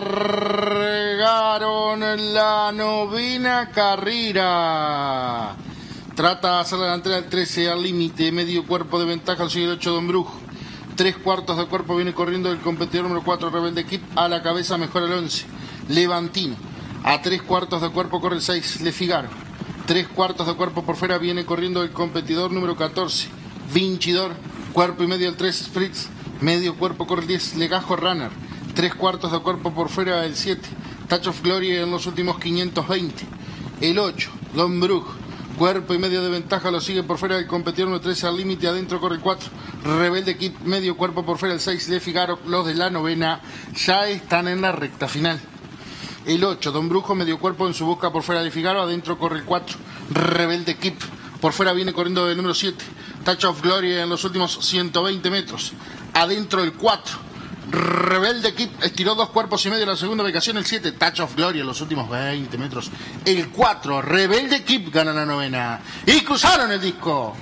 largaron la novena carrera. Trata de hacer la delantera del 13 al límite, medio cuerpo de ventaja, sigue el 8 Don Brujo. Tres cuartos de cuerpo viene corriendo el competidor número 4, Rebelde Kip, a la cabeza mejora el 11, Levantino. A tres cuartos de cuerpo corre el 6, Le Figaro. Tres cuartos de cuerpo por fuera viene corriendo el competidor número 14, Vinchidor. Cuerpo y medio el 3, Fritz. Medio cuerpo corre el 10, Legajo Runner. Tres cuartos de cuerpo por fuera el 7, Touch of Glory en los últimos 520. El 8, Don Brujo. Cuerpo y medio de ventaja lo sigue por fuera el competidor número 13 al límite, adentro corre el 4. Rebelde Kip, medio cuerpo por fuera el 6 Le Figaro. Los de la novena ya están en la recta final. El 8, Don Brujo, medio cuerpo en su busca por fuera de Figaro, adentro corre el 4. Rebelde Kip, por fuera viene corriendo el número 7. Touch of Glory en los últimos 120 metros. Adentro el 4. Rebelde Kip estiró dos cuerpos y medio en la segunda ubicación, el 7, Touch of Glory en los últimos 20 metros. El 4, Rebelde Kip gana la novena. Y cruzaron el disco.